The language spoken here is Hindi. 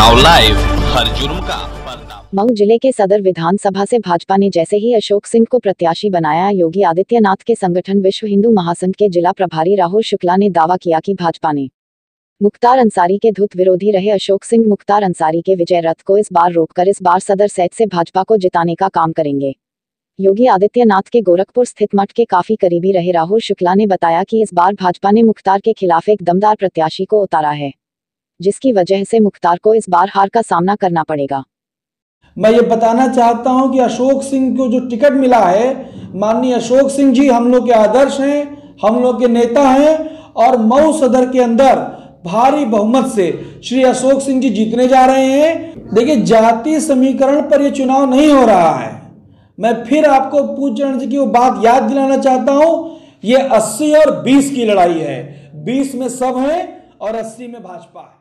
नाउ लाइव हर जुर्म का मऊ ज़िले के सदर विधानसभा से भाजपा ने जैसे ही अशोक सिंह को प्रत्याशी बनाया, योगी आदित्यनाथ के संगठन विश्व हिंदू महासंघ के जिला प्रभारी राहुल शुक्ला ने दावा किया कि भाजपा ने मुख्तार अंसारी के धुत विरोधी रहे अशोक सिंह। मुख्तार अंसारी के विजय रथ को इस बार रोककर इस बार सदर सेट से भाजपा को जिताने का काम करेंगे। योगी आदित्यनाथ के गोरखपुर स्थित मठ के काफ़ी करीबी रहे राहुल शुक्ला ने बताया कि इस बार भाजपा ने मुख्तार के खिलाफ एक दमदार प्रत्याशी को उतारा है। जिसकी वजह से मुख्तार को इस बार हार का सामना करना पड़ेगा। मैं ये बताना चाहता हूँ कि अशोक सिंह को जो टिकट मिला है, माननीय अशोक सिंह जी हम लोग के आदर्श हैं, हम लोग के नेता हैं और मऊ सदर के अंदर भारी बहुमत से श्री अशोक सिंह जी जीतने जा रहे हैं। देखिए, जाति समीकरण पर ये चुनाव नहीं हो रहा है। मैं फिर आपको पूजन जी की वो बात याद दिलाना चाहता हूँ, ये 80 और 20 की लड़ाई है। 20 में सब है और 80 में भाजपा है।